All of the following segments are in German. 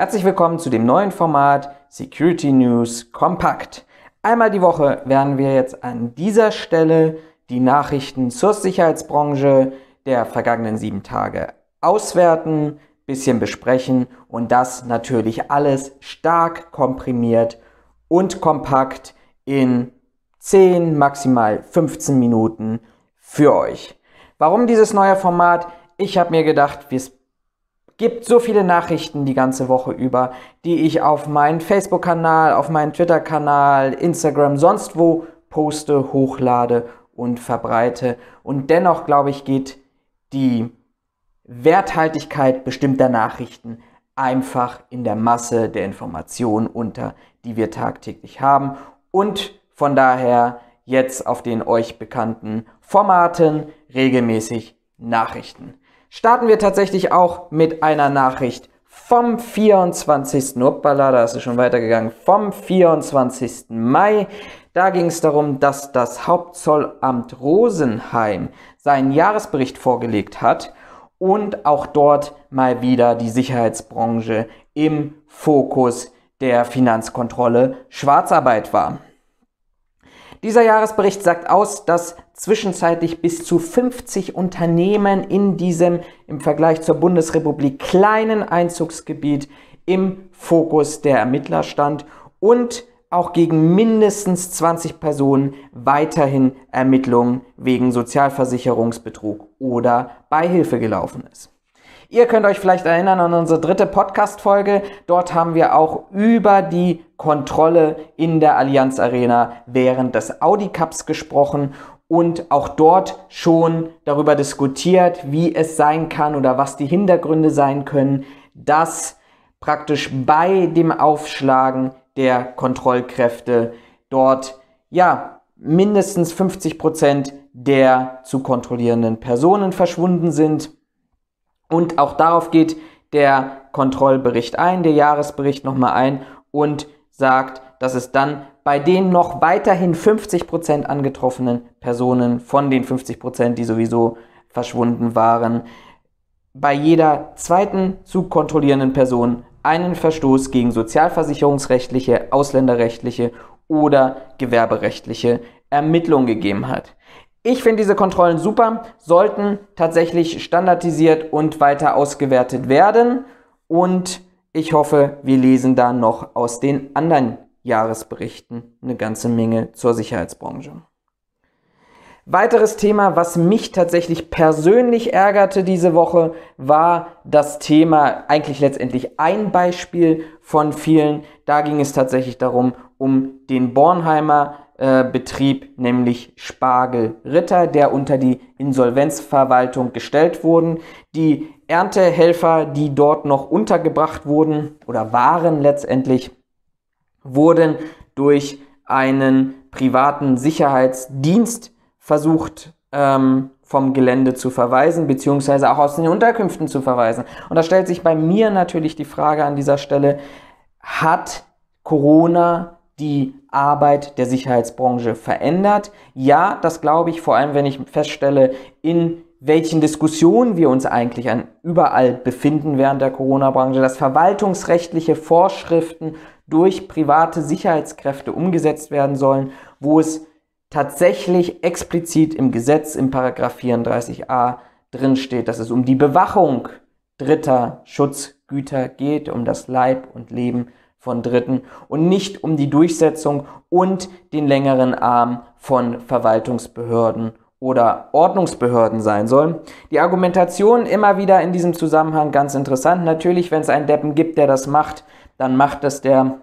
Herzlich willkommen zu dem neuen Format Security News Kompakt. Einmal die Woche werden wir jetzt an dieser Stelle die Nachrichten zur Sicherheitsbranche der vergangenen sieben Tage auswerten, bisschen besprechen und das natürlich alles stark komprimiert und kompakt in 10, maximal 15 Minuten für euch. Warum dieses neue Format? Ich habe mir gedacht, es gibt so viele Nachrichten die ganze Woche über, die ich auf meinen Facebook-Kanal, auf meinen Twitter-Kanal, Instagram, sonst wo poste, hochlade und verbreite. Und dennoch, glaube ich, geht die Werthaltigkeit bestimmter Nachrichten einfach in der Masse der Informationen unter, die wir tagtäglich haben. Und von daher jetzt auf den euch bekannten Formaten regelmäßig Nachrichten. Starten wir tatsächlich auch mit einer Nachricht vom 24. Uppala, da ist es schon weitergegangen, vom 24. Mai. Da ging es darum, dass das Hauptzollamt Rosenheim seinen Jahresbericht vorgelegt hat und auch dort mal wieder die Sicherheitsbranche im Fokus der Finanzkontrolle Schwarzarbeit war. Dieser Jahresbericht sagt aus, dass zwischenzeitlich bis zu 50 Unternehmen in diesem im Vergleich zur Bundesrepublik kleinen Einzugsgebiet im Fokus der Ermittler stand und auch gegen mindestens 20 Personen weiterhin Ermittlungen wegen Sozialversicherungsbetrug oder Beihilfe gelaufen ist. Ihr könnt euch vielleicht erinnern an unsere dritte Podcast-Folge. Dort haben wir auch über die Kontrolle in der Allianz Arena während des Audi Cups gesprochen und auch dort schon darüber diskutiert, wie es sein kann oder was die Hintergründe sein können, dass praktisch bei dem Aufschlagen der Kontrollkräfte dort ja mindestens 50 Prozent der zu kontrollierenden Personen verschwunden sind und auch darauf geht der Kontrollbericht ein, der Jahresbericht nochmal ein und sagt, dass es dann bei den noch weiterhin 50% angetroffenen Personen von den 50%, die sowieso verschwunden waren, bei jeder zweiten zu kontrollierenden Person einen Verstoß gegen sozialversicherungsrechtliche, ausländerrechtliche oder gewerberechtliche Ermittlungen gegeben hat. Ich finde diese Kontrollen super, sollten tatsächlich standardisiert und weiter ausgewertet werden. Und ich hoffe, wir lesen da noch aus den anderen Jahresberichten eine ganze Menge zur Sicherheitsbranche. Weiteres Thema, was mich tatsächlich persönlich ärgerte diese Woche, war das Thema, eigentlich letztendlich ein Beispiel von vielen. Da ging es tatsächlich darum, um den Bornheimer äh, Betrieb, nämlich Spargel Ritter, der unter die Insolvenzverwaltung gestellt wurden. Die Erntehelfer, die dort noch untergebracht wurden oder waren letztendlich, wurden durch einen privaten Sicherheitsdienst versucht ähm, vom Gelände zu verweisen, beziehungsweise auch aus den Unterkünften zu verweisen. Und da stellt sich bei mir natürlich die Frage an dieser Stelle, hat Corona die Arbeit der Sicherheitsbranche verändert. Ja, das glaube ich, vor allem wenn ich feststelle, in welchen Diskussionen wir uns eigentlich an überall befinden während der Corona-Branche, dass verwaltungsrechtliche Vorschriften durch private Sicherheitskräfte umgesetzt werden sollen, wo es tatsächlich explizit im Gesetz im Paragraph 34a drin steht, dass es um die Bewachung dritter Schutzgüter geht, um das Leib und Leben von Dritten und nicht um die Durchsetzung und den längeren Arm von Verwaltungsbehörden oder Ordnungsbehörden sein soll. Die Argumentation immer wieder in diesem Zusammenhang ganz interessant. Natürlich, wenn es einen Deppen gibt, der das macht, dann macht das der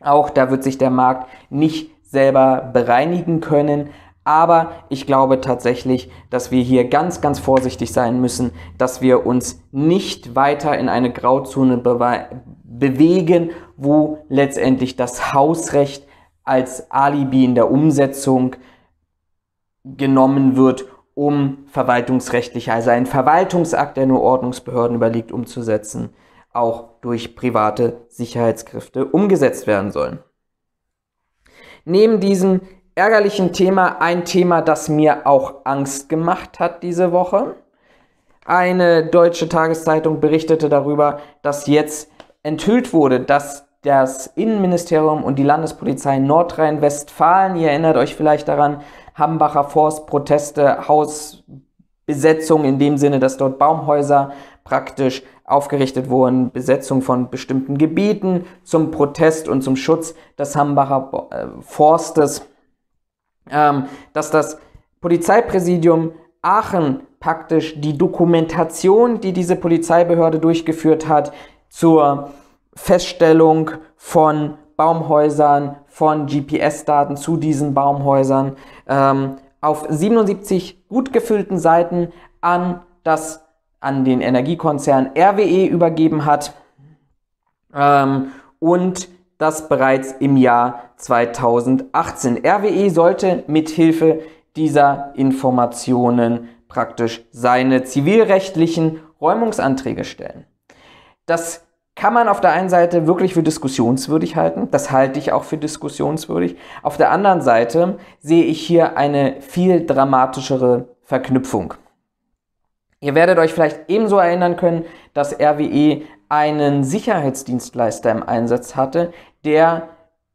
auch. Da wird sich der Markt nicht selber bereinigen können. Aber ich glaube tatsächlich, dass wir hier ganz, ganz vorsichtig sein müssen, dass wir uns nicht weiter in eine Grauzone bewegen, wo letztendlich das Hausrecht als Alibi in der Umsetzung genommen wird, um verwaltungsrechtlich, also ein Verwaltungsakt, der nur Ordnungsbehörden überliegt, umzusetzen, auch durch private Sicherheitskräfte umgesetzt werden sollen. Neben diesem ärgerlichen Thema ein Thema, das mir auch Angst gemacht hat diese Woche. Eine deutsche Tageszeitung berichtete darüber, dass jetzt enthüllt wurde, dass das Innenministerium und die Landespolizei Nordrhein-Westfalen, ihr erinnert euch vielleicht daran, Hambacher Forstproteste, Hausbesetzung in dem Sinne, dass dort Baumhäuser praktisch aufgerichtet wurden, Besetzung von bestimmten Gebieten zum Protest und zum Schutz des Hambacher äh, Forstes, ähm, dass das Polizeipräsidium Aachen praktisch die Dokumentation, die diese Polizeibehörde durchgeführt hat, zur Feststellung von Baumhäusern, von GPS-Daten zu diesen Baumhäusern ähm, auf 77 gut gefüllten Seiten an das an den Energiekonzern RWE übergeben hat. Ähm, und das bereits im Jahr 2018. RWE sollte mithilfe dieser Informationen praktisch seine zivilrechtlichen Räumungsanträge stellen. Das kann man auf der einen Seite wirklich für diskussionswürdig halten. Das halte ich auch für diskussionswürdig. Auf der anderen Seite sehe ich hier eine viel dramatischere Verknüpfung. Ihr werdet euch vielleicht ebenso erinnern können, dass RWE einen Sicherheitsdienstleister im Einsatz hatte, der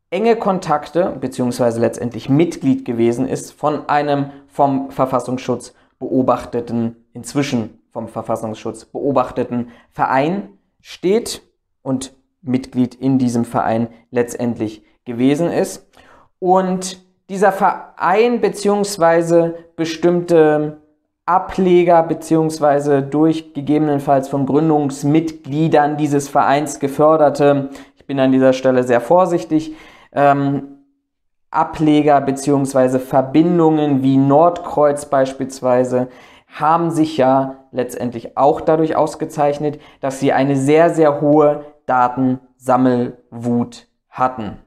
enge Kontakte bzw. letztendlich Mitglied gewesen ist von einem vom Verfassungsschutz beobachteten, inzwischen vom Verfassungsschutz beobachteten Verein steht und Mitglied in diesem Verein letztendlich gewesen ist. Und dieser Verein bzw. bestimmte Ableger bzw. durch gegebenenfalls von Gründungsmitgliedern dieses Vereins geförderte, ich bin an dieser Stelle sehr vorsichtig, ähm, Ableger bzw. Verbindungen wie Nordkreuz beispielsweise haben sich ja letztendlich auch dadurch ausgezeichnet, dass sie eine sehr, sehr hohe Datensammelwut hatten.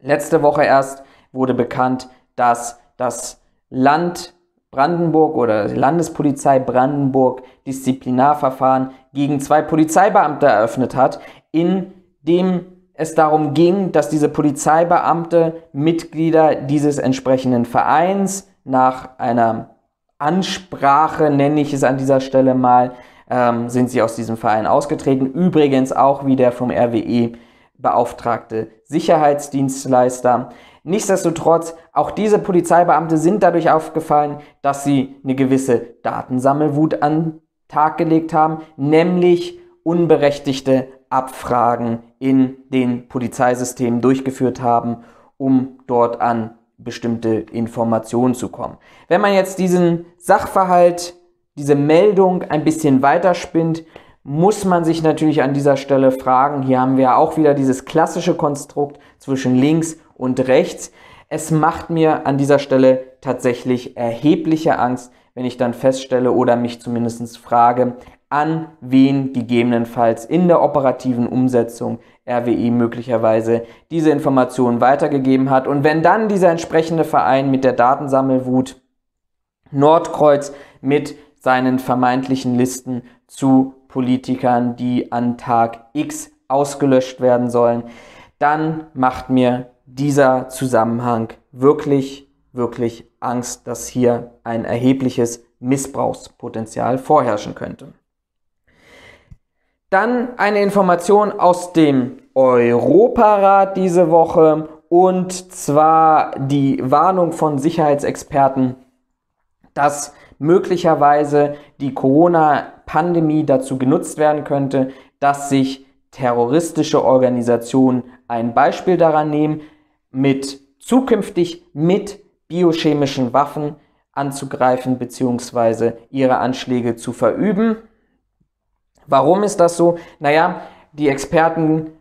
Letzte Woche erst wurde bekannt, dass das Land Brandenburg oder die Landespolizei Brandenburg Disziplinarverfahren gegen zwei Polizeibeamte eröffnet hat, in dem es darum ging, dass diese Polizeibeamte Mitglieder dieses entsprechenden Vereins nach einer Ansprache, nenne ich es an dieser Stelle mal, ähm, sind sie aus diesem Verein ausgetreten. Übrigens auch wie der vom RWE beauftragte Sicherheitsdienstleister. Nichtsdestotrotz, auch diese Polizeibeamte sind dadurch aufgefallen, dass sie eine gewisse Datensammelwut an Tag gelegt haben, nämlich unberechtigte Abfragen in den Polizeisystemen durchgeführt haben, um dort an bestimmte Informationen zu kommen. Wenn man jetzt diesen Sachverhalt, diese Meldung ein bisschen weiterspinnt, muss man sich natürlich an dieser Stelle fragen, hier haben wir auch wieder dieses klassische Konstrukt zwischen links und rechts. Es macht mir an dieser Stelle tatsächlich erhebliche Angst, wenn ich dann feststelle oder mich zumindest frage, an wen gegebenenfalls in der operativen Umsetzung RWE möglicherweise diese Informationen weitergegeben hat. Und wenn dann dieser entsprechende Verein mit der Datensammelwut Nordkreuz mit seinen vermeintlichen Listen zu Politikern, die an Tag X ausgelöscht werden sollen, dann macht mir dieser Zusammenhang wirklich, wirklich Angst, dass hier ein erhebliches Missbrauchspotenzial vorherrschen könnte. Dann eine Information aus dem Europarat diese Woche und zwar die Warnung von Sicherheitsexperten, dass möglicherweise die Corona-Pandemie dazu genutzt werden könnte, dass sich terroristische Organisationen ein Beispiel daran nehmen, mit zukünftig mit biochemischen Waffen anzugreifen bzw. ihre Anschläge zu verüben. Warum ist das so? Naja, die Experten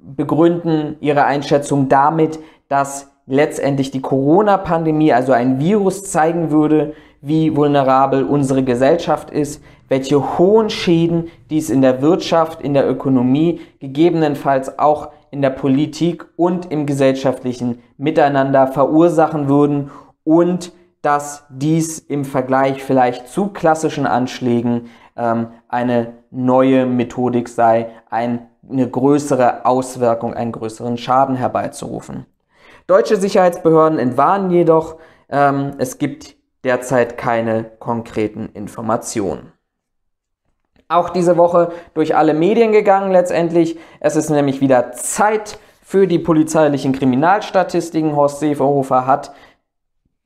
begründen ihre Einschätzung damit, dass letztendlich die Corona-Pandemie, also ein Virus, zeigen würde, wie vulnerabel unsere Gesellschaft ist, welche hohen Schäden dies in der Wirtschaft, in der Ökonomie, gegebenenfalls auch in der Politik und im gesellschaftlichen Miteinander verursachen würden und dass dies im Vergleich vielleicht zu klassischen Anschlägen ähm, eine neue Methodik sei, ein, eine größere Auswirkung, einen größeren Schaden herbeizurufen. Deutsche Sicherheitsbehörden entwarnen jedoch, ähm, es gibt derzeit keine konkreten Informationen. Auch diese Woche durch alle Medien gegangen letztendlich. Es ist nämlich wieder Zeit für die polizeilichen Kriminalstatistiken. Horst Seehofer hat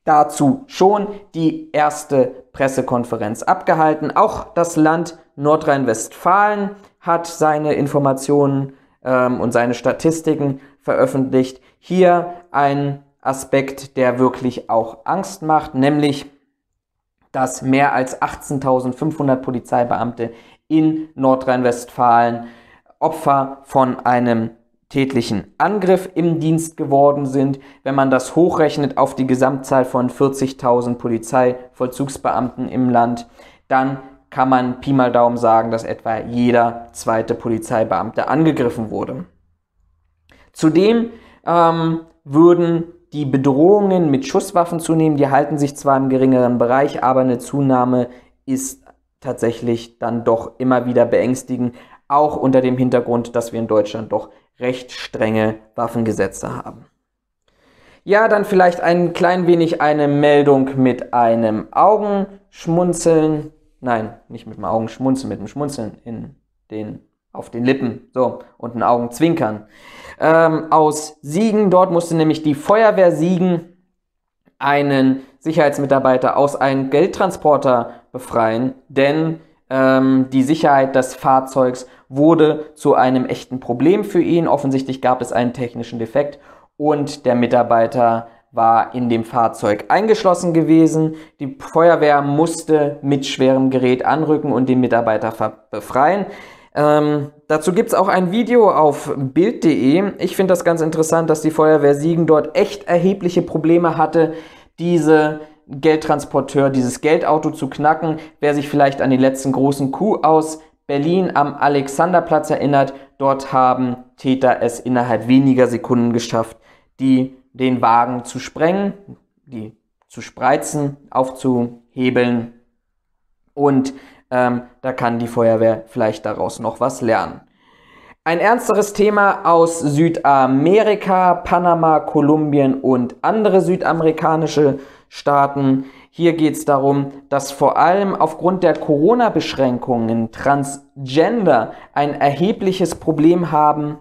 dazu schon die erste Pressekonferenz abgehalten. Auch das Land Nordrhein-Westfalen hat seine Informationen ähm, und seine Statistiken veröffentlicht. Hier ein Aspekt, der wirklich auch Angst macht, nämlich dass mehr als 18.500 Polizeibeamte in Nordrhein-Westfalen Opfer von einem tätlichen Angriff im Dienst geworden sind. Wenn man das hochrechnet auf die Gesamtzahl von 40.000 Polizeivollzugsbeamten im Land, dann kann man Pi mal Daumen sagen, dass etwa jeder zweite Polizeibeamte angegriffen wurde. Zudem ähm, würden die Bedrohungen mit Schusswaffen zunehmen. Die halten sich zwar im geringeren Bereich, aber eine Zunahme ist tatsächlich dann doch immer wieder beängstigend, auch unter dem Hintergrund, dass wir in Deutschland doch recht strenge Waffengesetze haben. Ja, dann vielleicht ein klein wenig eine Meldung mit einem Augenschmunzeln. Nein, nicht mit dem Augenschmunzeln, mit dem Schmunzeln in den, auf den Lippen. So, und ein Augenzwinkern. Ähm, aus Siegen, dort musste nämlich die Feuerwehr Siegen einen Sicherheitsmitarbeiter aus einem Geldtransporter befreien, denn ähm, die Sicherheit des Fahrzeugs wurde zu einem echten Problem für ihn. Offensichtlich gab es einen technischen Defekt und der Mitarbeiter war in dem Fahrzeug eingeschlossen gewesen. Die Feuerwehr musste mit schwerem Gerät anrücken und den Mitarbeiter befreien. Ähm, dazu gibt es auch ein Video auf Bild.de. Ich finde das ganz interessant, dass die Feuerwehr Siegen dort echt erhebliche Probleme hatte, diese Geldtransporteur, dieses Geldauto zu knacken. Wer sich vielleicht an den letzten großen Coup aus Berlin am Alexanderplatz erinnert, dort haben Täter es innerhalb weniger Sekunden geschafft, die, den Wagen zu sprengen, die zu spreizen, aufzuhebeln und ähm, da kann die Feuerwehr vielleicht daraus noch was lernen. Ein ernsteres Thema aus Südamerika, Panama, Kolumbien und andere südamerikanische Staaten. Hier geht es darum, dass vor allem aufgrund der Corona-Beschränkungen Transgender ein erhebliches Problem haben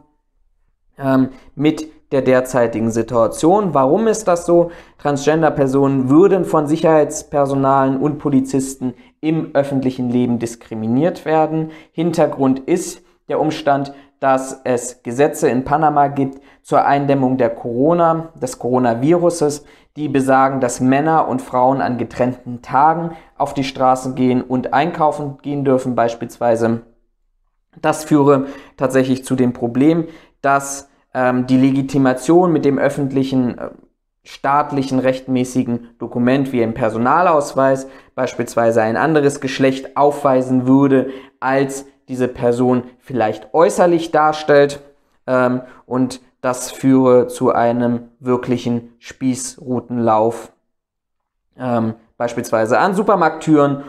ähm, mit der derzeitigen Situation. Warum ist das so? Transgender-Personen würden von Sicherheitspersonalen und Polizisten im öffentlichen Leben diskriminiert werden. Hintergrund ist der Umstand, dass es Gesetze in Panama gibt zur Eindämmung der Corona, des Coronaviruses, die besagen, dass Männer und Frauen an getrennten Tagen auf die Straßen gehen und einkaufen gehen dürfen beispielsweise. Das führe tatsächlich zu dem Problem, dass ähm, die Legitimation mit dem öffentlichen äh, staatlichen rechtmäßigen Dokument wie ein Personalausweis beispielsweise ein anderes Geschlecht aufweisen würde, als diese Person vielleicht äußerlich darstellt. Ähm, und das führe zu einem wirklichen Spießrutenlauf, ähm, beispielsweise an Supermarkttüren.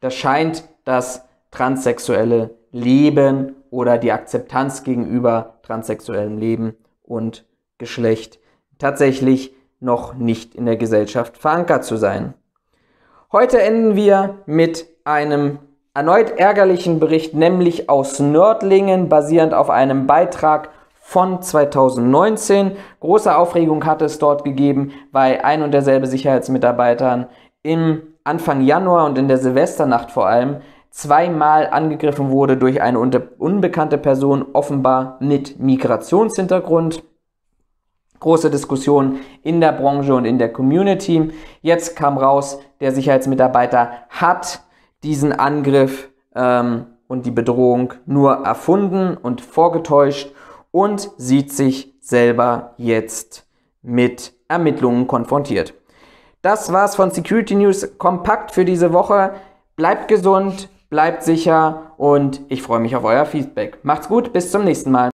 Das scheint das transsexuelle Leben oder die Akzeptanz gegenüber transsexuellem Leben und Geschlecht tatsächlich noch nicht in der Gesellschaft verankert zu sein. Heute enden wir mit einem erneut ärgerlichen Bericht, nämlich aus Nördlingen, basierend auf einem Beitrag von 2019. Große Aufregung hat es dort gegeben, weil ein und derselbe Sicherheitsmitarbeiter im Anfang Januar und in der Silvesternacht vor allem zweimal angegriffen wurde durch eine unbekannte Person, offenbar mit Migrationshintergrund. Große Diskussion in der Branche und in der Community. Jetzt kam raus, der Sicherheitsmitarbeiter hat diesen Angriff ähm, und die Bedrohung nur erfunden und vorgetäuscht und sieht sich selber jetzt mit Ermittlungen konfrontiert. Das war's von Security News kompakt für diese Woche. Bleibt gesund, bleibt sicher und ich freue mich auf euer Feedback. Macht's gut, bis zum nächsten Mal.